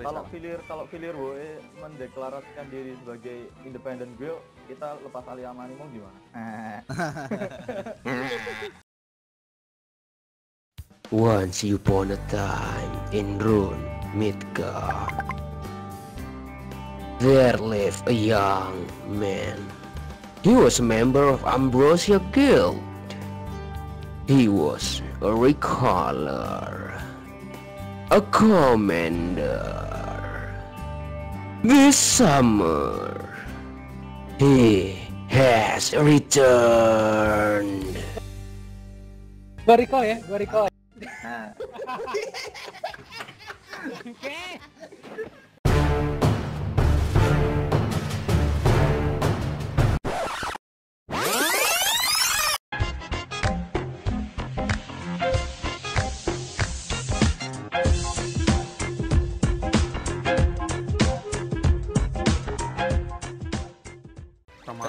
Kalau filir kalau filir WoE mendeklarasikan diri sebagai independent guild, kita lepas alih amanimo gimana? Once upon a time in Rune, Midgard, there lived a young man. He was a member of Ambrosia Guild. He was a recaller, a commander. This summer, he has returned. Gua recall ya, gua recall. Nah,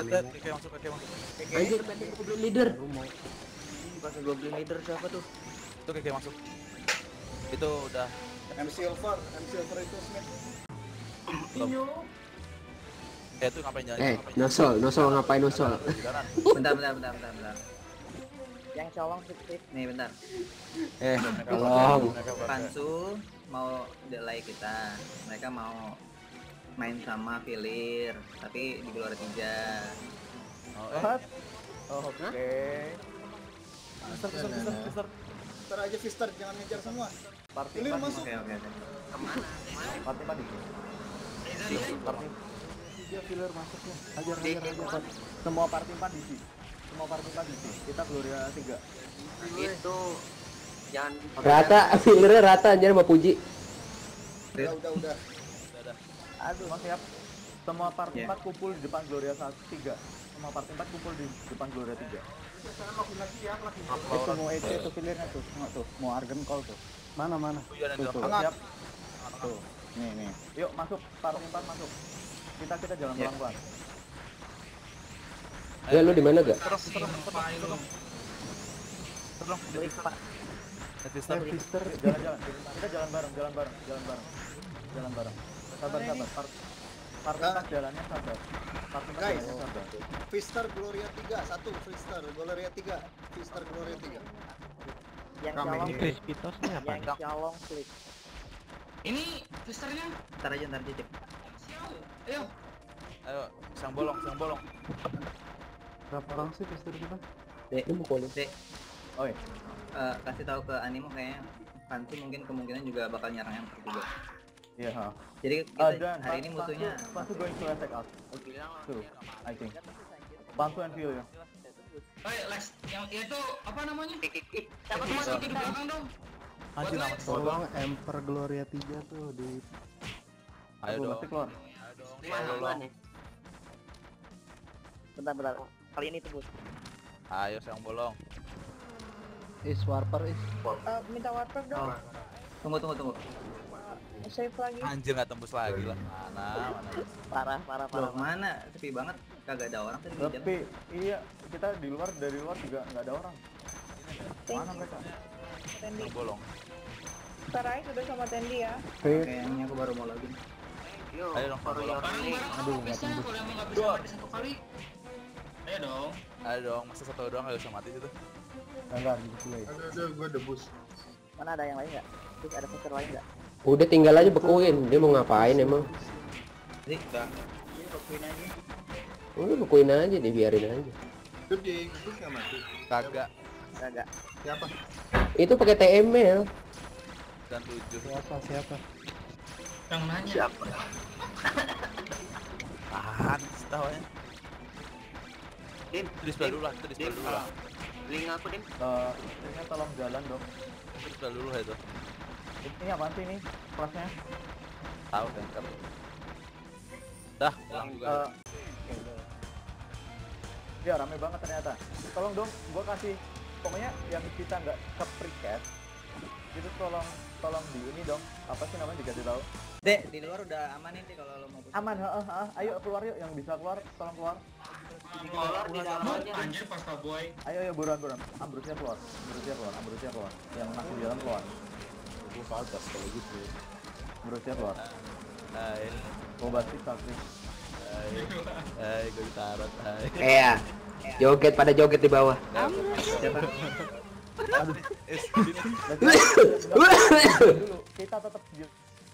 Tet, Keke masuk, Keke masuk. Anjir, goblin leader. pas goblin leader siapa tuh? Itu Keke masuk. Itu udah M Silver, M Silver itu Smith. eh itu ngapain jalan? Eh, ngapain nosol, nosol ngapain nosol? Bentar, bentar, bentar, bentar, bentar. Yang colong sip sip. Nih bentar. Eh, tolong. Pansu mau delay kita. Mereka mau main sama Filir, tapi di luar tiga. Oh, eh. What? Oke. Mister, mister, mister. Ntar aja Fister, jangan ngejar semua. Party Filir masuk. Oke, oke, oke. party empat itu. Party. Dia filir masuk ya. Ajar, ajar, ajar. Semua party empat di sini. Semua di sini. Kita Gloria tiga. Itu jangan Rata, fillernya rata anjir sama Puji. Udah, udah, udah. Aduh, Mas siap. Semua party Iya. empat kumpul di depan Gloria satu tiga. Semua party empat kumpul di depan Gloria tiga. Itu mau EC tuh filirnya tuh, tengok tuh, mau Argen call tuh. Mana mana? Hujan Tuh, itu. tuh, siap. Tuh, nih nih. Yuk masuk, party empat masuk. Kita kita jalan Iya. pelan-pelan. Ya lu di mana gak? Terus, terus, terus, terus. Terus. Eh, sister, jalan-jalan. Kita jalan bareng, jalan bareng, jalan bareng. Jalan bareng. Sabar, sabar. Part Party Nah. jalannya sabar. Empat Guys. jalannya sabar. Fister Gloria 3, satu Fister Gloria 3, Fister Gloria 3. Yang Rame colong ini. klik. Yang colong klik. Ini testernya Ntar aja, ntar siapa? Ayo. Ayo, sang bolong, sang bolong. Berapa orang sih sister kita? Dek, Lu mukulin. Dek, Oh iya. eh, kasih tahu ke Animo kayaknya Pansu mungkin kemungkinan juga bakal nyerang yang juga. Iya, ha. Jadi Ah, kita dan hari ini musuhnya Pansu going to attack us. True, I think. Pansu and Phil ya. Baik, Lex. Yang itu apa namanya? Siapa tuh Masuk di belakang dong. Anjir. Tolong Emperor Gloria 3 tuh di Ayo Aduh, dong. pasti keluar. Ayo dong. Bentar bentar. Kali ini tebus. Ayo sang bolong. Is Warper is. Eh, minta warper dong. Oh. Tunggu, tunggu, tunggu. Save lagi. Anjir nggak tembus lagi lah. Mana, mana. Parah parah parah. Loh, mana? Sepi banget. Kagak ada orang tadi. Tapi iya, kita di luar dari luar juga nggak ada orang. Mana mereka? Tendi. Bolong. Aja sudah sama Tendi ya. Kayaknya aku baru mau login. Ayo dong, bolong. Bareng-bareng Aduh, nggak bisa, tembus. kalau emang nggak bisa mati satu kali. Ayo dong. Ayo dong, masa satu doang nggak bisa mati situ. Enggak, gitu play. Ada, ada, gue debus. Mana ada yang lain nggak? Terus ada poster lain nggak? Udah tinggal aja bekuin. Dia mau ngapain emang? Jadi, Udah bekuin aja, dibiarin aja. Itu di nggak mati. Kagak. Kagak. Siapa? Itu pakai TML. Dan tujuh. Siapa siapa? Yang nanya. siapa? Tahan, tahu ya. Dim, Itu di sebelah dulu lah, sebelah dulu lah. link aku, Dim. Eh, ini tolong jalan dong. Sebelah dulu lah itu. Ini apa sih ini? Kelasnya? Tahu kan. Dah, hilang juga. Eh, ya rame banget ternyata. Tolong dong, gua kasih pokoknya yang kita nggak ke itu tolong tolong di ini dong apa sih namanya dikasih tahu Dek, di luar udah aman nih kalau lo mau aman heeh heeh. ayo keluar yuk yang bisa keluar tolong keluar Kolor di dalam Anjir pasta boy. ayo ayo buruan buruan ambrusnya keluar ambrusnya keluar ambrusnya keluar yang masih di dalam keluar Gue ke atas kalau gitu. Ambrosio keluar. Hai. Bombastis Sakti. Hai. Hai, gue ditarot. Hai. Iya. Joget pada joget di bawah. Aduh. Dulu kita tetap di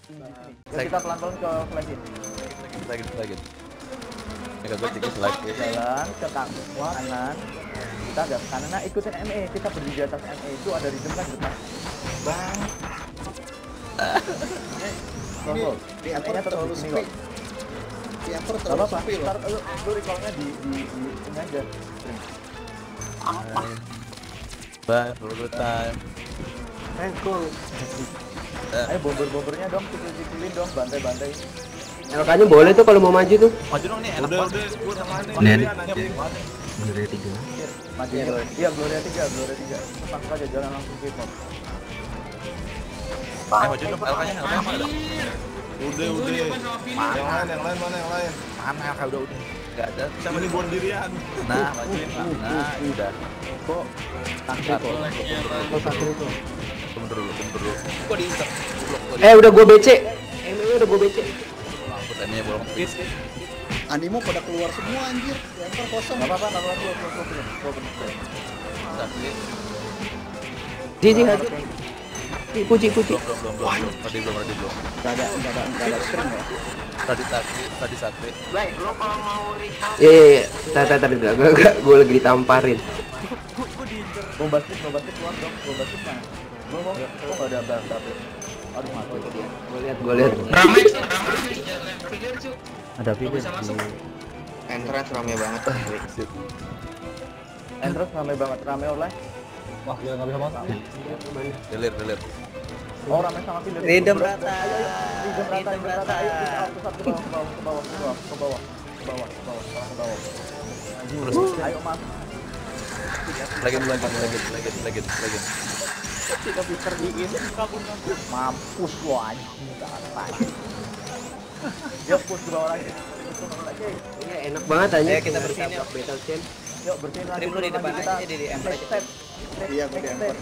sini. Ya, kita pelan-pelan ke flash in. lagi lagi. Ini gue dikit lagi. Jalan ke kanan. Kita agak ke kanan. Nah, ikutin ME. Kita berdiri di atas ME itu ada rhythm kan di depan. Bang. Di tetap terlalu sepi. Di Gak terlalu sepi loh. Ntar lu, lu recallnya di di di aja. Bye, for time. Ayo bomber-bombernya dong, cicil-cicilin dong, bantai-bantai. LK-nya boleh tuh kalau mau maju tuh. Maju dong nih, enak banget. Gue sama Nih, nih. Maju ya, Iya, Gloria 3, Gloria 3. Langsung aja jalan langsung ke Eh, maju dong, LK-nya, LK-nya mana? Udah, udah. Yang lain, yang lain mana yang lain? Mana LK udah udah. Enggak ada. Sama ini bondirian. Nah, majuin. Nah, udah. Kok takdir kok? Kok takdir kok? Mundur dulu, Eh udah gua BC. MW udah gua BC. Mampus, bolong. Animo pada keluar semua anjir. Upper kosong. Gak apa-apa, gua gua gua gua gua gua hajar. Ih, Puji puji. Belum, belum, belum, belum. Tadi belum, tadi belum. Gak ada, gak ada, gak ada screen ya? Tadi sakti, tadi sakti. Iya iya iya. Tadi tadi gua gua- gua lagi ditamparin. Bombastis, bombastis keluar dong, bombastis mana? Gua mau, kok gak ada bar tapi. Aduh mati dia. Gua lihat gua lihat. Ramai, ramai. Ada Gak bisa masuk. Entrance rame banget. Sip. Entrance rame banget, rame oleh. Wah, gila nggak bisa masuk. Delir, delir. Oh rame sama. Rhythm Bro, rata. Rhythm rata, rata. Ayo ke bawah, ke bawah, ke bawah, ke bawah, ke bawah, ke bawah, ke bawah. Terus. Ayo mas. Lagi, lagi, lagi, lagi, lagi, lagi. Mampus lu anjing santai. Yuk push ke bawah lagi. Push ke bawah lagi. Iya enak banget aja. Ayo, kita bersihin, yuk. Battle Chain. Yuk bersihin lagi. Trip lu di depan aja, di- di Next aja. Next- Iya, gua di next step.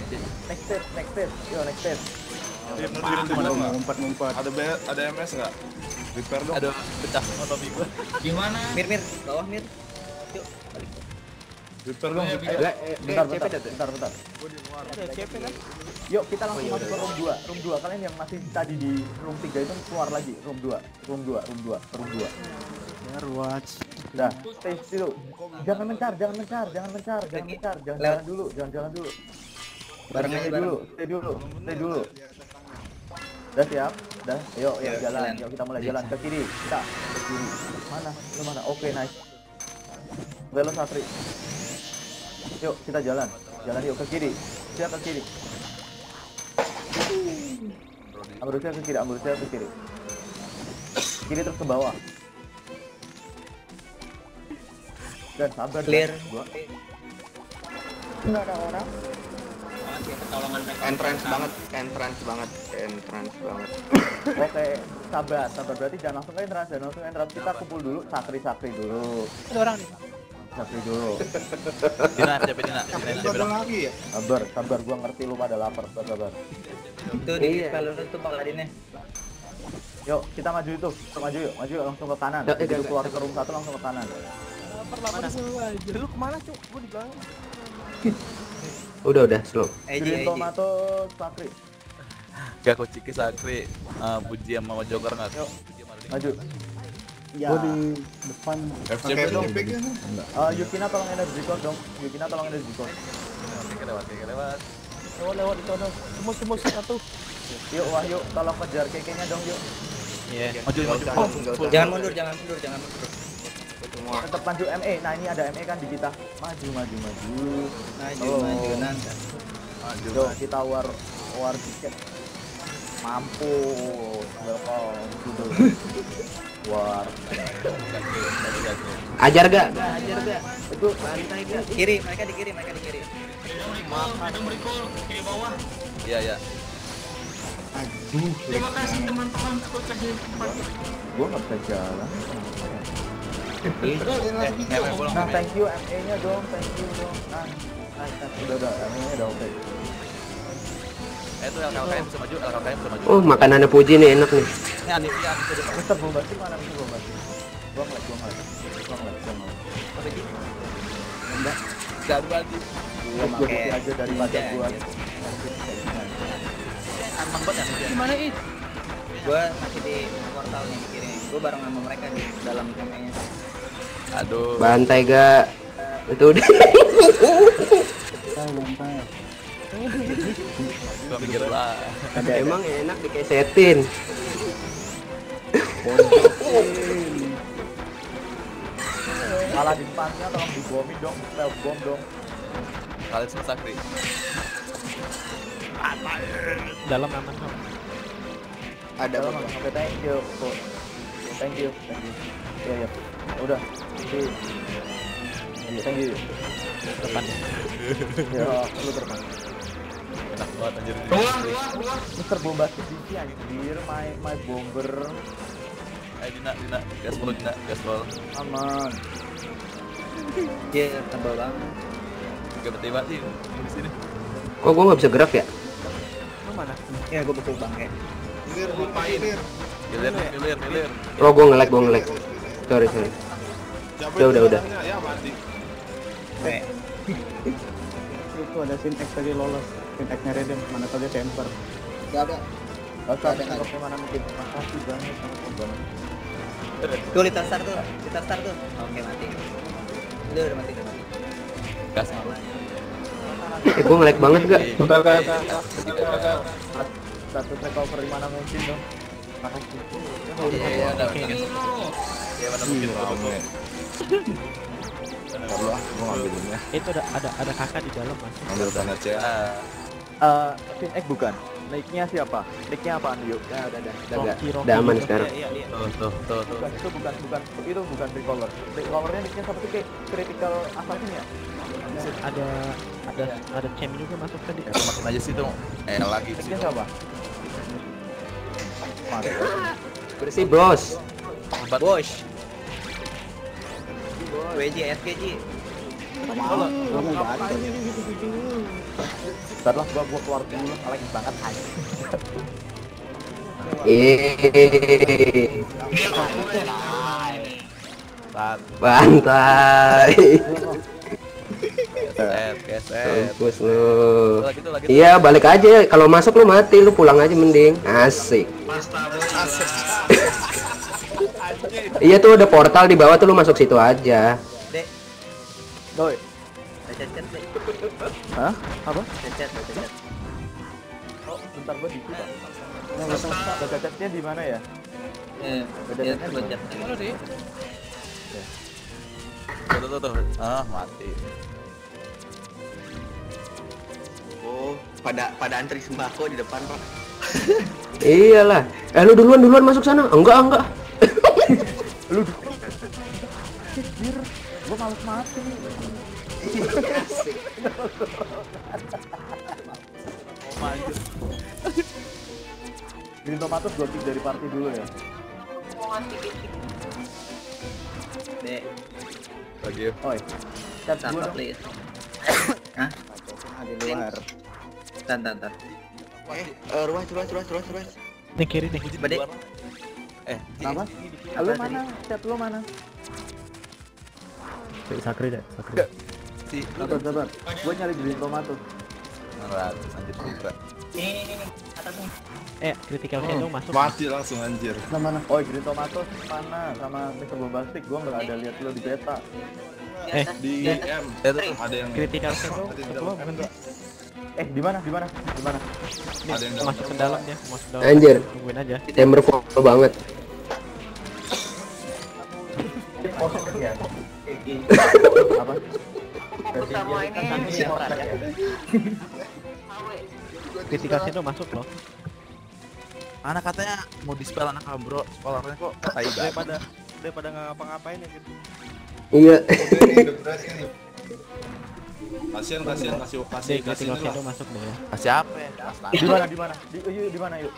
Next step, next step. Yo next step. Ngumpet, ngumpet. Ada B, ada MS nggak? Repair dong. Aduh, pecah motomi gue. Gimana? Mir, mir, bawah mir. Repair dong. Eh, bentar, eh, bentar, CP dah. bentar, bentar. Yuk kita langsung masuk ke room 2 Room 2, kalian yang masih tadi di room 3 itu keluar lagi Room 2, room 2, room 2, room 2 Dah, stay dulu Jangan mencar, jangan mencar, jangan mencar, jangan mencar Jangan jalan dulu, jangan jalan dulu Bareng aja, dulu, stay dulu, stay dulu Udah siap? Udah, yuk, yuk Yuk, jalan, yuk kita mulai jalan ke kiri Kita, ke kiri Mana, lu mana? Oke, nice Velo Satri Yuk, kita jalan Jalan yuk ke kiri Siap ke kiri Ambrosio ke kiri, Ambrosio ke kiri. Kiri terus ke bawah. Dan sabar. Dan. Clear. Gua. Nggak ada orang. Entrance banget, entrance banget, entrance banget. Oke, sabar, sabar. Berarti jangan langsung ke entrance, jangan langsung ke entrance. Kita kumpul dulu, sakri-sakri dulu. Ada orang nih. Sakri dulu. Dina, siapa Dina? Dina, siapa lagi ya? Sabar, sabar. Gua ngerti lu pada lapar, sabar, sabar. Itu di kalau itu Bang Ladinnya. Yuk, kita maju itu. Kita maju yuk, maju langsung ke kanan. Ya, Begitu keluar ke room satu langsung ke kanan. Perlahan semua aja. Lu ke mana cuk? Gua di belakang. Udah udah slow. Eji, Green Eji. tomato sakri. Gak kuciki sakri. Eh, Puji sama Joker nggak? Yuk. Maju. Ya. depan. FCP dong. Eh, Yukina tolong energy core dong. Yukina tolong energy core. Oke, lewat, oke, lewat. Lewat lewat di sana. Semua semua satu. Yuk Wahyu, tolong kejar kekenya dong yuk. Iya, maju, maju. Usah, Oh. Jangan mundur, jangan mundur, jangan mundur. Tetap maju ME. Nah ini ada ME kan di kita. Maju, maju, maju. Maju, Oh. maju nanti. maju. Yuk kita war war tiket. Mampus. Welcome to the war. Ajar gak? Ajar gak? Itu gak? Kiri, mereka di kiri, mereka di kiri. Ada recall kiri bawah. Iya, iya. Terima kasih teman-teman. Aku kasih tempat. Gua nggak bisa jalan. Eh, ME pulang, Nah thank you ME nya dong, thank you dong. Nah, udah udah ME nya udah oke. Eh itu LKKM bisa maju, LKKM bisa maju. Oh, makanannya Puji nih enak nih. Ini ya? Gua gua. Gua gua gitu. Enggak. Gua pakai aja gua. banget ya. Gimana? Gua masih di portalnya di kiri. Gua bareng sama mereka di dalam kampanye. Aduh. Bantai gak? Itu udah. Gua lah. Emang enak dikesetin. Salah di depannya tolong dibomin dong, spell bom dong. Kalian semua sakri. Dalam aman kok. Ada oke thank you. Thank you, thank you. Iya, iya. Udah. Thank you. Depan. Ya, lu terbang. Banget anjir. Mister Bombastic sini anjir, my my bomber Eh Dina, Dina, gaspol Dina, gaspol. aman. Dia tebal banget. Gak berarti mati di sini. Kok gua nggak bisa gerak ya? Lu mana? Ya gua betul bangke. Hilir, hilir. Gilir, gilir, gilir. Oh, gua nge-lag, gua nge-lag. Sorry, sorry. Siapa Udah, itu udah? Ya mati. Oke. Itu ada syntax tadi lolos. Syntaxnya Raiden, mana saja temper. Gak ada. Oke, oke mana mungkin. Makasih banget sama banget. Tuh Little Star tuh, Little Star tuh. Oke mati. Udah udah mati udah mati. Gas. Eh, gua nge-lag banget gak? Satu recovery mana mungkin dong. Makasih. Iya, iya, ada mungkin. Iya, mana mungkin. Rame. Ntar lu ah, gua ngambilinnya. Itu ada ada ada kakak di dalam mas. Ambil tanah CA. Ah, Eh, bukan. Nicknya siapa? Nicknya apaan yuk? Udah, udah, udah. Udah, Rocky. udah aman sekarang. Tuh, tuh, tuh, tuh. Bukan, itu bukan, bukan, itu bukan recolor. Recolornya nicknya siapa sih? Kayak critical assassin ya? Ada ada ada cem juga masuk tadi. Ya, semakin aja sih tuh. Eh, lagi sih. Nicknya siapa? Bersih, bros. Empat. Ntar lah, gua, gua keluar dulu. Banget aja. Eh, bantai. Lu. Iya, balik aja. Kalau masuk lu mati, lu pulang aja mending. Asik. Iya tuh ada portal di bawah tuh lu masuk situ aja. Doi. Hah? Apa? Oh, bentar gua di. Baca chatnya di mana ya? Eh, Baca mana? Tuh, tuh, tuh, tuh. Ah, mati. Oh, pada pada antri sembako di depan, Pak. Iyalah. Eh lu duluan duluan masuk sana. Enggak, enggak. Lu Gua males mati. Oh, maju. Green Tomatos gua kick dari party dulu ya. Dek, Lagi. Oi. Chat gua sapa dong. Hah? di luar. Tan, tan, tan. Eh, eh, ruas, ruas, ruas, ruas, ruas. Nih kiri nih. Luar. Eh, Apa? kiri Lu mana? Chat lu mana? Sakri deh, sakri. Ci, lu Sabar, sabar. Gua nyari Green Tomato. 600 anjir juga. Eh, critical shadow masuk. Mati langsung anjir. Sama mana? Oh, Green Tomato mana? Sama Mr. Bombastic. Gua nggak ada lihat lu di beta. Eh, Di M. Eh. Ada yang critical bukan Mbak? Eh, di mana? Di mana? Di mana? Ada yang masuk ke dalam dia, masuk dalam. Anjir. Tungguin aja. Chamber full banget. Apa? Critical shadow masuk loh. Anak katanya mau dispel anak bro, spoilernya kok tai banget. Daripada daripada nggak ngapa-ngapain ya gitu. Iya. Kasihan, kasihan, kasih kasih kasih ini lah. masuk deh ya. Ah, Siapa ya? Di mana? Di mana? Di yuk, di mana yuk?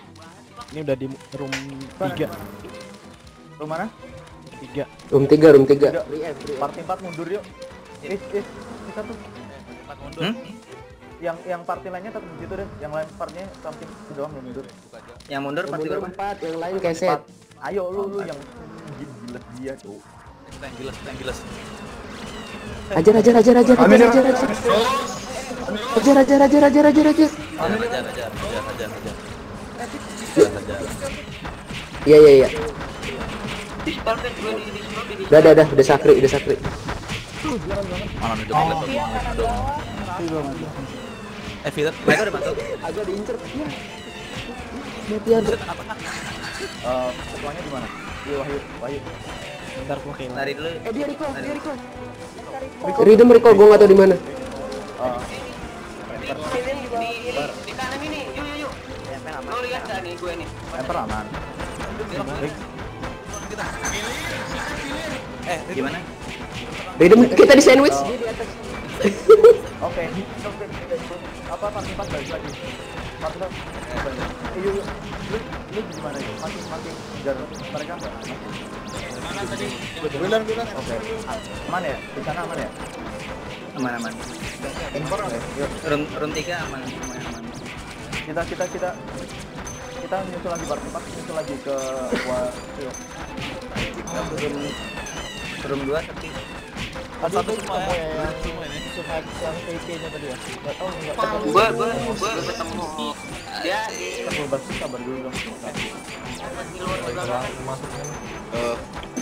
Ini udah di room Mana? 3. Lu mana? 3. Room 3, room 3. Tiga. Party 4 mundur yuk. Eh, eh, kita tuh. Empat mundur. Hmm? yang yang party lainnya tetap di situ deh. Yang lain partnya samping itu doang yang mundur. Yang mundur Mundur berapa? empat, yang lain keset. Ayo lu lu yang gila dia tuh. Kita yang gilas, kita yang gilas. Ajar, ajar, ajar, ajar, ajar, ajar, ajar. Ajar, ajar, ajar, ajar, ajar, ajar. Ajar, ajar, ajar, ajar, ajar, Udah, udah, udah, udah sakri, udah sakri. Lihat dong. Eh, Filet, Mereka udah masuk. Agak diincer. Matian. Eh, di mana? Iya Wahyu, Wahyu. Lari dulu. Eh, dia recall, dia recall. Rhythm recall, gua nggak tahu di mana. Eh, Di kanan ini. Yuk, yuk, yuk. Lo lihat gak nih gue nih? Emper aman. Eh, Gimana? Rhythm kita di sandwich. Oke. Apa party balik lagi? Party yuk. Lu, lu gimana ya? Mereka? Bilang bilang. Oke. Aman ya? Di sana aman ya? Aman, aman. Emper oke. Yuk. Room, room 3 aman. Aman, aman. Kita kita kita kita nyusul lagi party pas nyusul lagi ke Wah. Yuk. Room, room 2 sepi. satu semua ya. Semua ini. Gue, gue, gue ketemu. Dia di Kita bebas sabar dulu dong. Eh,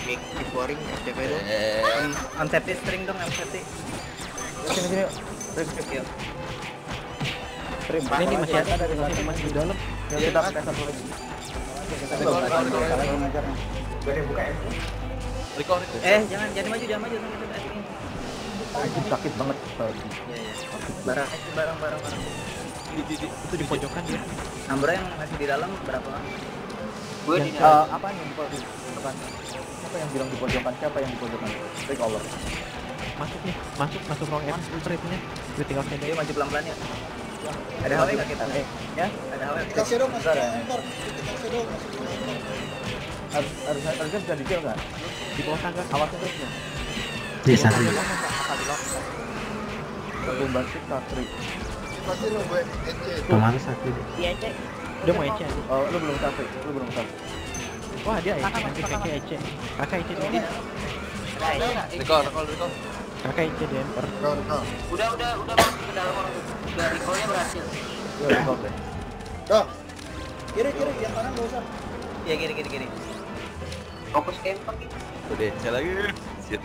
mic mic waring FTP dong. Eh, on, on safety string dong, on safety. Yuk, Sini sini. Rick. Yuk. Ini masih ada dari masih di dalam. Yuk kita pakai satu lagi. Eh, jangan, jangan maju, jangan maju. Anjir sakit banget. Iya, iya. Barang, barang, barang, barang. Di, di, di, itu di pojokan dia. Ambro yang masih di dalam berapa? Gue di Eh, dalam. apa yang di pojokan? Siapa yang bilang di pojokan? Siapa yang di pojokan? Rick Allah. Masuk nih, masuk, masuk wrong end tripnya. Gue tinggal sini. Ayo maju pelan-pelan ya. Ada HW nggak kita? Ya Ada HW. Kasih dong masuk Bentar ya. Emper. Kasih dong masuk Emper. harus harus harusnya bisa kill nggak? Di bawah tangga. Awasin terus ya. Bisa. Satu basit katri. Pasti lo gue EC. Ke mana sakri? Dia mau EC aja. Oh, lu belum katri, lu belum katri. Wah, dia EC. Nanti kakek EC. Kakak EC dulu. Recall, recall, recall. Kakak EC di emper. Udah, udah, udah masuk ke dalam orang. Udah recall-nya berhasil. Yuk, record deh. Dah. Kiri kiri yang kanan nggak usah. Iya, gini, gini, gini. Fokus empat gitu. Udah saya lagi. Shit.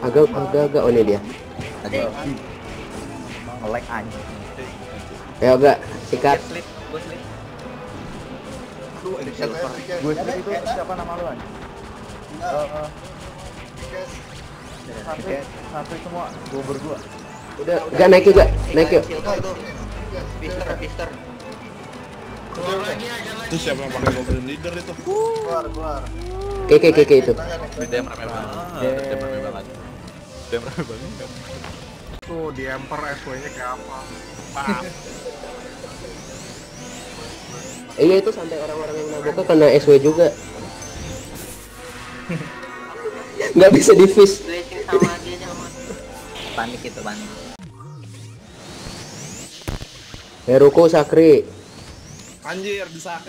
Agak, agak, agak. Oh ini dia. agak nge-lag anjing. Ya agak. Sikat. Slip, gue slip. Ini silver. Gue sendiri itu siapa nama lu anjing? Eh, eh, satu, satu semua, dua berdua. Udah, enggak naik juga. Naik yuk. Pister, pister. Itu siapa yang pakai goblin leader itu? Keluar keluar. Oke, oke, oke itu. Di DM rame banget. Yeah. DM rame banget. DM rame banget. Tuh di emper SW-nya kayak apa? Paham. Iya itu sampai orang-orang yang naboknya kena SW juga. Nggak bisa di fish. Blazing sama dia sama. Panik itu, panik. Heruko Sakri. Anjir, bisa.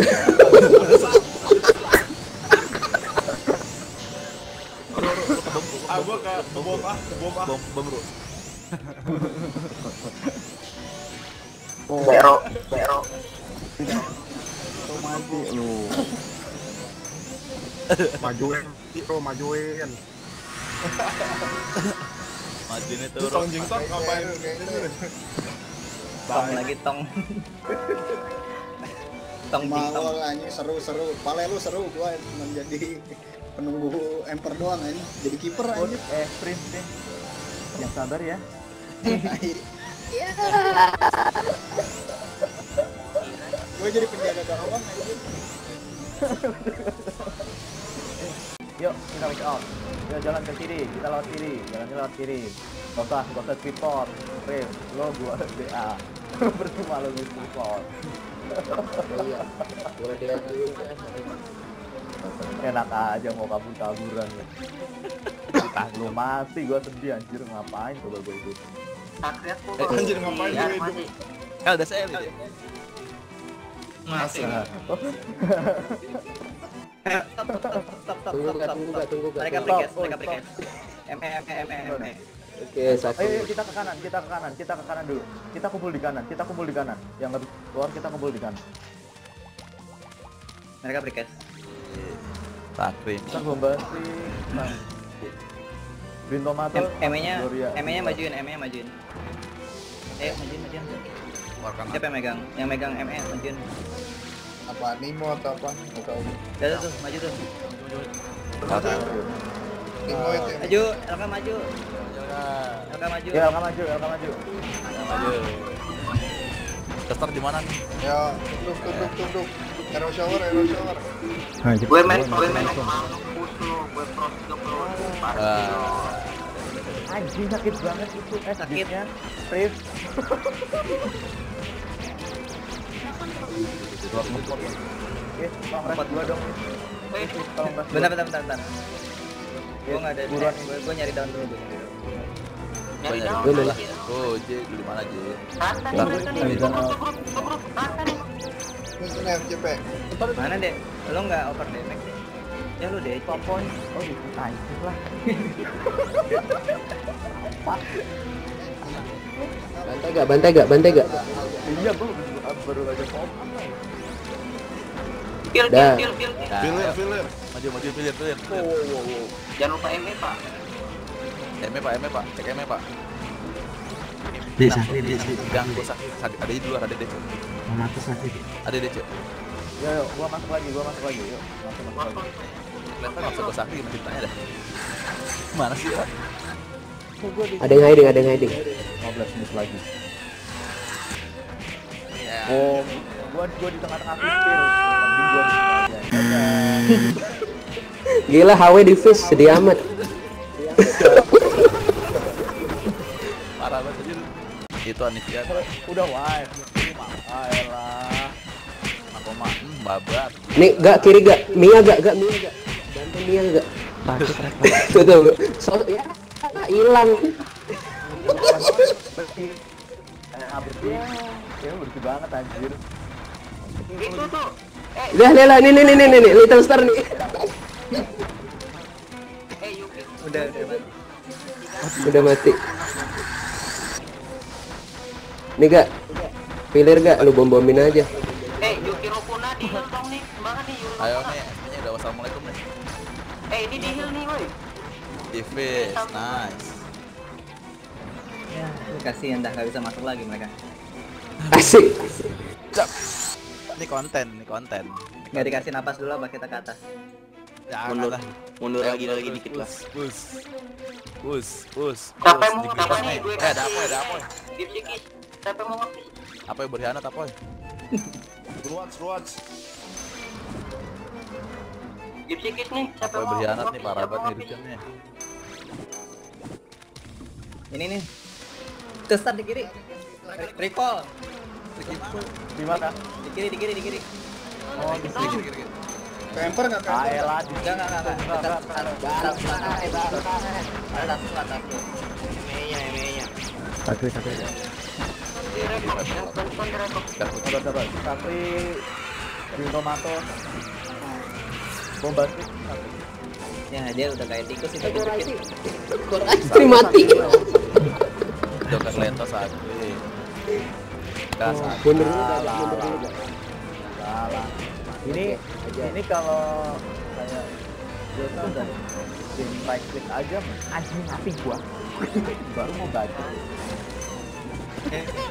Ah, gua ke bom ah, bom ah. Bom, bom bro. Bero, bero. Lu. Majuin, majuin. Itu Itu tong ngapain? Tong lagi tong. tong ting tong. Mawal anjing seru-seru. Pale lu seru gua menjadi penunggu emper doang anjing. Jadi kiper Oh, anjing. eh, sprint, sprint. Yang sabar ya. Gue jadi penjaga gawang anjing. Yuk, kita make out. Yuk, jalan ke kiri. Kita lewat kiri. Jalan lewat kiri. Gak usah, gak usah tripod. Rip, lo gua BA. Percuma lo gue tripod. Iya. Boleh dia Enak aja mau kabur-kaburan ya. Ah, lu mati gua sedih anjir ngapain coba gue itu. Sakriat kok. Eh, anjir, ngapain gue mati. Eh udah saya ini. Tunggu gak, tunggu gak, tunggu gak. Mereka oh, mereka precast. ME, ME, ME. Oke, satu. Ayo, kita ke kanan, kita ke kanan, kita ke kanan dulu. Kita kumpul di kanan, kita kumpul di kanan. Yang habis keluar kita kumpul di kanan. Mereka precast. Sakri. Kita bombasi. Green Tomato. ME-nya. ME-nya majuin, ME-nya majuin. Eh, majuin, majuin. Siapa yang megang? Yang megang ME, majuin. Apa Nimo atau apa? Atau Udah tuh, tuh, maju tuh. Nimo itu. Maju, LK maju. LK maju. Ya, Elka maju, Elka maju. Maju. Tester di mana nih? Ya, tunduk, tunduk, tunduk. Hero shower, hero shower. Gue main, gue main gue pro 30. Ah, Anjing sakit banget itu. Eh, Sakit. sakitnya. Rif. Dong. Rest Bentar, bentar, bentar, bentar. Gue nggak ada, Buruan. gue, nyari daun dulu. Gue nyari daun. Dulu lah. Oh, J di mana J? Ini. Mana deh? Lo nggak over damage? Ya lu deh. Top point. Oh, itu anjing lah. Bantai gak, bantai gak, bantai gak. Iya, gua baru aja pop. Dah. Nah, Filir, filir. Maju, maju, pilir, pilir. Jangan lupa ME pak. ME pak, ME pak, cek ME pak. Dek sakit, dek sakit. Yang gue sakit, sakit. Ada di luar, ada di Mama tuh sakit. Ada di cek. Ya, yuk, gua masuk lagi, gua masuk lagi. Yuk, masuk, masuk lagi. Kelihatan nggak usah gue sakit, ceritanya dah. Mana sih? Ada yang hiding, ada yang hiding. 15 menit lagi. Ya. Oh, gua gua di tengah-tengah pikir. Gila, HW di fish, sedih amat. Parah banget aja. Itu Anisia. Udah wife. Ayolah. Aku mah, hmm, babat. Nih, gak, kiri gak, Mia gak, gak, Mia gak. Bantu Mia gak. Tuh, tuh, so, ya, hilang. Eh. Ya, bersih banget anjir. Udah, Lela, nih, nih, nih, nih, nih, Little Star nih. Udah, udah. Udah mati. Nih gak, Pilir gak, lu bom-bomin aja. Eh, Yuki Rokuna di heal dong nih. Ke mana nih Yuki Ayo nih, SP-nya udah wassalamualaikum nih. Eh, ini di heal nih, woi. Divis, nice. Ya, kasihan dah nggak bisa masuk lagi mereka. Asik. Ini konten, ini konten. Nggak dikasih napas dulu apa kita ke atas. Jangan Mundur. lah. Mundur Eh, lagi lagi dikit lah. Pus, Siapa yang pus. mau apa Griffith nih? Gue Eh, ada apa? Ada apa? Di psikis. Siapa yang mau ngopi? Apa yang berkhianat apa? Ruats, ruats. Di psikis nih. Siapa Apa yang berkhianat nih parah banget nih nih. Ini nih. Testar di kiri. Recall. Di mana? Di kiri, di kiri, di kiri. Oh, di sini. Camper nggak camper? Ayolah, di Enggak, enggak, enggak. Tetap atas, atas, atas, atas, atas, tuh. Sakit, sakit. Sabar, sabar. Green Tomato, Bombastic. Ya, dia udah kayak tikus sih dikit. Istri mati. Joker Lentos Mundur dulu mundur dulu. Salah. Ini ini kalau kayak biasa udah game right click aja anjing mati gua. Baru mau baca.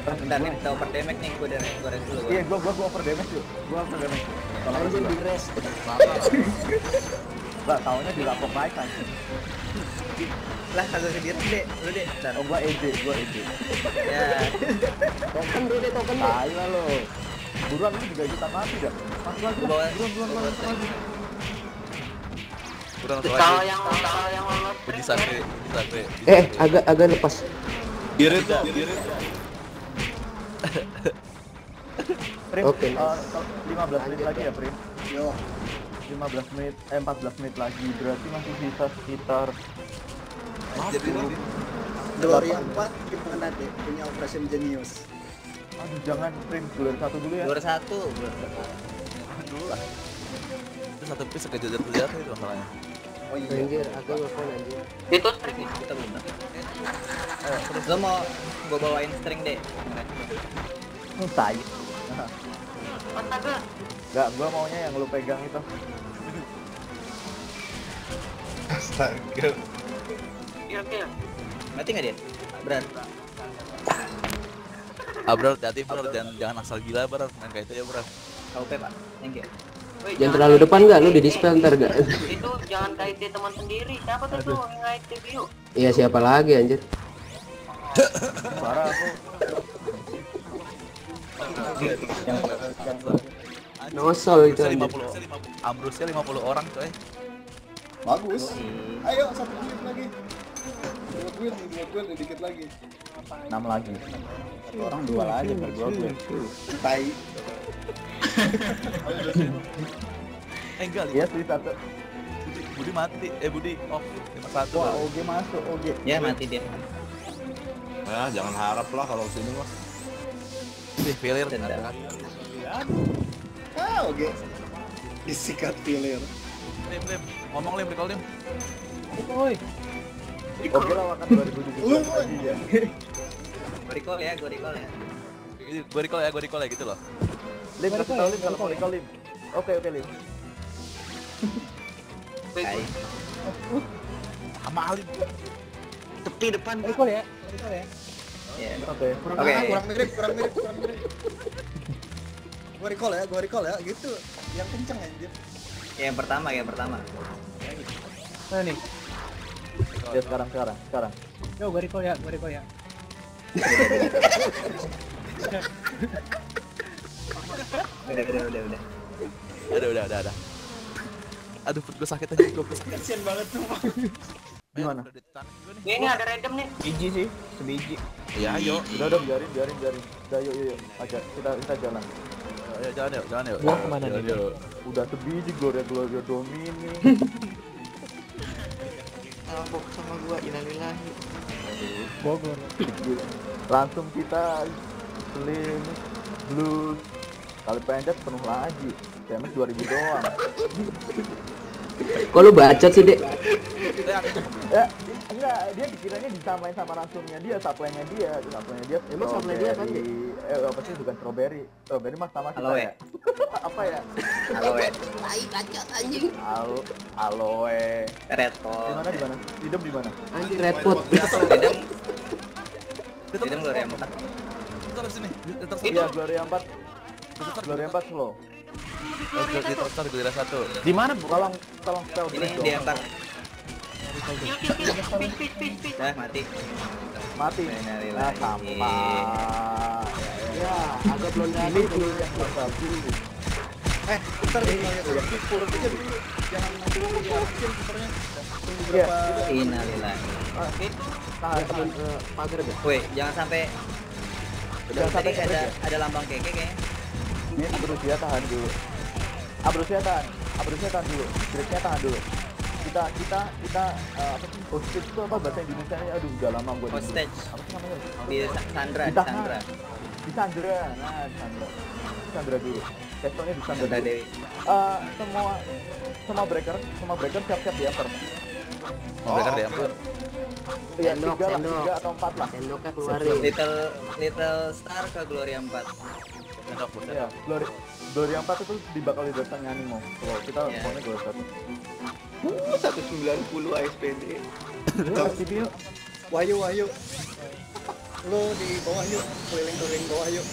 Bentar nih, kita over damage nih, gue udah gue rest dulu. Iya, gua. gua gua gua over damage yuk. Gua over damage. Anjir gua. di rest. Lah, taunya dilapok naik anjing. Lah, kagak sendiri deh, lu deh. Oh, gua EJ, gua EJ. Ya, Token dulu deh, token deh. Lah lo. Buruan lu juga ikutan mati dah. Masuk lagi. Buruan, buruan, buruan, masuk lagi. Kurang satu kalau lagi. yang kalau yang lolos Puji Sakri, Puji Sakri. Eh, agak agak lepas. Dirit, dirit. Prim, Oke, eh, 15 menit lagi ya, Prim. Yo, 15 menit, eh 14 menit lagi. Berarti masih sisa sekitar Jadi ini Gloria 4 gimana deh punya Operation Genius? Aduh jangan print Glory satu dulu ya. Dua satu, dua satu. dulu lah itu satu piece kejajar-kejajar itu masalahnya Oh iya. Anjir, aku nelfon anjir. Itu string kita belum. Eh, terus lo mau gue bawain string deh. Hmm, tai. Enggak, gua maunya yang lu pegang itu. Astaga. Mati nggak dia? Berat. ah bro hati-hati bro jangan jangan asal gila bro main kayak itu ya bro KUP pak. Thank you. Jangan terlalu depan gak? Lu di dispel ntar gak? itu jangan kait teman sendiri siapa tuh tuh yang ngait view Iya siapa lagi anjir? Parah aku. yang yang Nosol itu anjir. 50 Ambrusnya 50 orang coy Bagus. Ayo satu menit lagi. Dua duit, dua duit, dikit lagi. 6 lagi. Satu orang dua aja biar gua gue. Tai. eh enggak Iya sih satu. Budi mati eh Budi off 51 Wah. OG masuk, OG. Ya mati dia. Ya, jangan harap lah kalau sini mah. Ih, failure Dendam. Ah, oke. Disikat filir. Lim, lim, ngomong lim, recall lim OG lawakan 2017 lagi ya. Gue recall ya, gue recall ya. Gue recall ya, gue recall ya gitu loh Lim, kasih tau Lim kalau mau recall Lim. Oke, oke Lim. Tai. Sama Lim Tepi depan. Recall ya, recall ya. Ya. Oke. Kurang, Oke. kurang mirip, kurang mirip, kurang mirip. Gua recall ya, gua recall ya, gitu. Yang kenceng anjir. Yang pertama, yang pertama. Mana nih? Ya sekarang, sekarang, sekarang. Yo, gua recall ya, gua recall ya. Udah, udah, udah, udah. Udah, udah, udah, udah Aduh, perut gue sakit aja, gue sakit Kasian banget tuh. Gimana? Gue Ya, ini ada random nih Biji sih, sebiji. Ya, ayo Udah, udah biarin, biarin, biarin. Udah, yuk, yuk, yuk. Aja, kita kita jalan. Ayo, jalan yuk, jalan yuk Gua ke mana nih? yuk. Udah sebiji Gloria Gloria Domini. Mabok sama gua inalillahi. Bogor. Langsung kita slim, blues. Kali pendek penuh lagi. Damage 2000 doang. Kok lu bacot sih, Dek? Ya, enggak, dia dikiranya disamain sama ransumnya dia, supply-nya dia, supply-nya dia. Emang supply dia apa sih? strawberry. Eh, apa sih bukan strawberry. Strawberry mah sama kita Aloe. ya. apa ya? Aloe, Tai bacot anjing. Alo, aloe. red Di mana di mana? Hidup di mana? Anjing redwood. Dedem, dedem gue yang empat. Terus sini, terus Iya, Gloria 4. Gloria 4 slow. Terus terus gue satu Di mana? Tolong tolong spell Ini dong. Dah mati. Mati. Innalillahi. Nah, sampah. Ya, agak belum. Eh, bentar ya. Aja dulu. Jangan nanti puternya. Tunggu Iya. berapa Innalillahi. Tahan, teman tahan. eh, pagar? Woi, jangan sampai Jangan sampai tadi ada ya. ada lambang keke kayaknya. Ini Abrusia tahan dulu. Abrusia tahan. Abrusia tahan dulu. Breaknya tahan dulu. Kita kita kita eh, apa sih hostage itu apa bahasa Indonesia nya aduh udah lama gue Hostage. apa sih namanya Di Sa- Sandra, di. Sandra. di Sandra nah di Sandra Di Sandra dulu Kestonya di Sandra Sandra dulu Dewi. Eh, semua semua breaker semua breaker siap-siap di upper Mereka di ampun Iya, Sendok, tiga sendok. tiga atau empat lah. Sendoknya keluarin. Little Little Star ke Gloria 4. Sendok, Iya, sendok Glory, Glory yang empat itu di bakal didatangin animo. Kalau kita Iya. pokoknya Glory satu. Uh, 190 ASPD. Kasih dia. Wahyu, Wahyu. Lu di bawah yuk, keliling-keliling bawah yuk.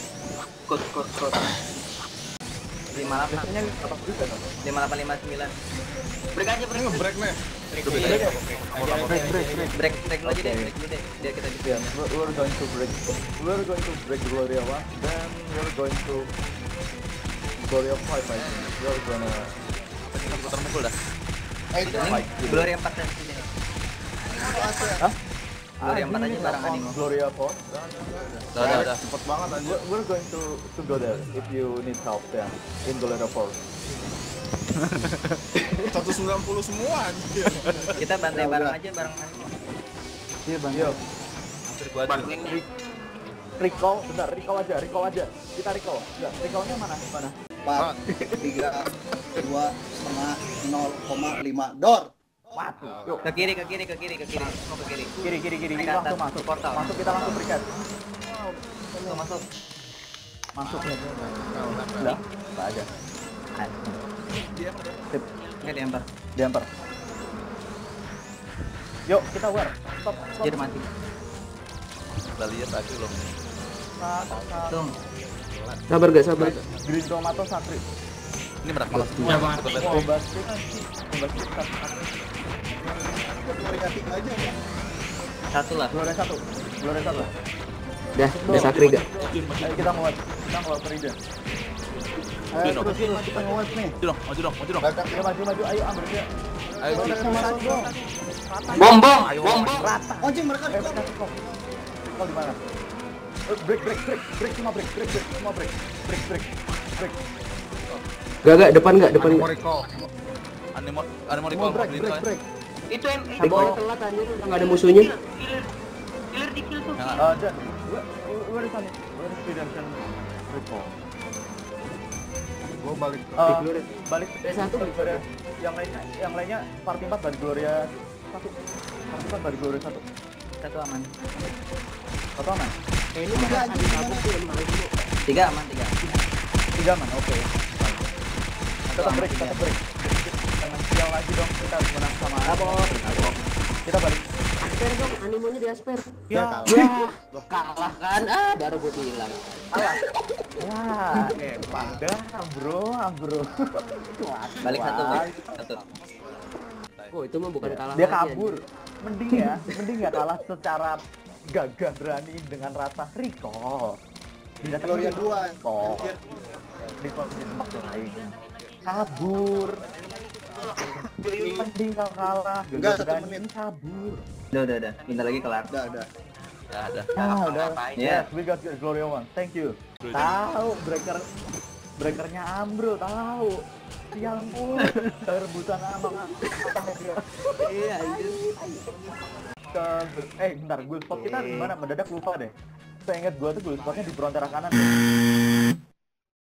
Kod kod kod. 58 Biasanya apa juga kan? 5859. break aja break Nge-break nih. Break Break, break break, break, break. break break aja deh, break deh. Biar kita bisa. Yeah, we're, going to break. We're going to break Gloria one, then we're going to Gloria five. I think. We're gonna Kita putar mukul dah. Gloria 4 dan sini. Hah? Gloria 4 aja on animo. Gloria four. Udah, udah, udah Cepet banget anjir. We're, going to to go there if you need help there in Gloria four. 190 semua anjir. Kita bantai bareng aja bareng animo. Iya bang. Yo. gua aja. Recall, bentar, recall aja, recall aja. Kita recall. Enggak, recallnya mana? Mana? Empat, tiga, dua, setengah, nol koma lima, dor. Waduh, yuk. Ke kiri, ke kiri, ke kiri, ke kiri. Mau ke kiri. Kiri, kiri, kiri, kiri, atas, masuk. portal. Masuk, kita langsung berikan. Masuk, masuk. Masuk. Udah, enggak ada. Sip, Oke, diantar. diantar. Yuk, kita war. Stop, stop. Jadi mati. Kita lihat satu. Tung. Sabar gak sabar. Green Tomato Sakri. Ini malas dua. Ya. Satu Oh, basket. Oh, basket satu. Aja ya. Satu lah. Gloria satu. Satu. Dah, udah gak? Ayo kita. Kita. Ayo Dino. terus terus kita nih. Maju dong, maju dong, maju dong. Ayo maju maju. Ayo ambil dia. Ayo, satu. Bom bom, bom bom. Rata. Anjing mereka Eh. Kau di mana? Eh, Break, break, break, break semua break, break, break, semua break, break, break, break, Gak gak depan gak depan gak. Animo, animo semua recall, break, break, break. Itu Dik, itu telat anjir, udah gak ada musuhnya. Killer, di kill tuh. Uh, dan, where, is on it? Where is redemption recall? Gua balik. Uh, balik Ada satu. Yang lainnya, yang lainnya party 4 balik Gloria satu. Party 4 balik Gloria satu. Satu aman. Satu aman. Eh, ini ada tuh emang itu. Tiga aman, tiga. Tiga aman, oke. Tetap break, tetap break. Jangan sial lagi dong, kita harus menang sama Kita balik. Asper dong, animonya di asper. Ya, Ya, kalah kan? Ah, baru gue bilang. Alah. Wah, emang dah, bro, bro. Balik satu, balik satu. Oh, itu mah bukan kalah Dia kabur. Mending ya, mending ya kalah secara gagah berani dengan rata Rico. Tidak Gloria dua. Oh, Rico di tempat lain. Kabur. Mending kalau kalah. Enggak, satu menit. kabur. Udah, udah, udah. Bentar lagi kelar. Udah, udah. Ya, ada. Ah, udah. Ya. Yes, we got your Gloria one. Thank you. Tahu breaker breakernya Ambro, tahu. Sial pun. Rebutan sama Iya, anjir. Ke- eh bentar, goal spot kita di mana? Mendadak lupa deh. Saya ingat gua tuh goal spotnya di frontera kanan deh.